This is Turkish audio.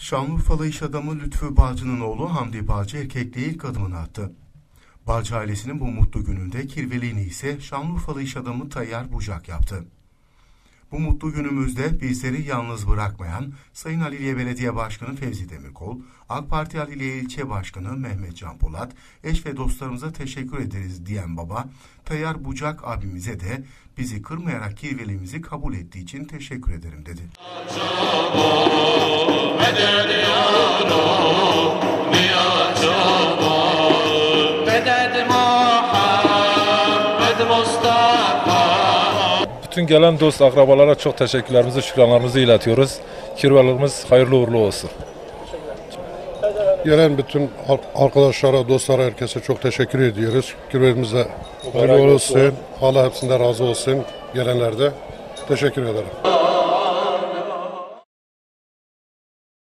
Şanlıurfalı iş adamı Lütfü Bağcı'nın oğlu Hamdi Bağcı erkekliğe ilk adımını attı. Bağcı ailesinin bu mutlu gününde kirveliğini ise Şanlıurfalı iş adamı Tayyar Bucak yaptı. Bu mutlu günümüzde bizleri yalnız bırakmayan Sayın Haliliye Belediye Başkanı Fevzi Demirkol, AK Parti Haliliye İlçe Başkanı Mehmet Can Polat, eş ve dostlarımıza teşekkür ederiz diyen baba, Tayyar Bucak abimize de bizi kırmayarak kirveliğimizi kabul ettiği için teşekkür ederim dedi. Acaba. Bütün gelen dost akrabalara çok teşekkürlerimizi, şükranlarımızı iletiyoruz. Kirvelerimiz hayırlı uğurlu olsun. Gelen bütün ar- arkadaşlara, dostlara, herkese çok teşekkür ediyoruz. Kirvemize hayırlı olsun. Allah hepsinden razı olsun. Gelenlerde teşekkür ederim.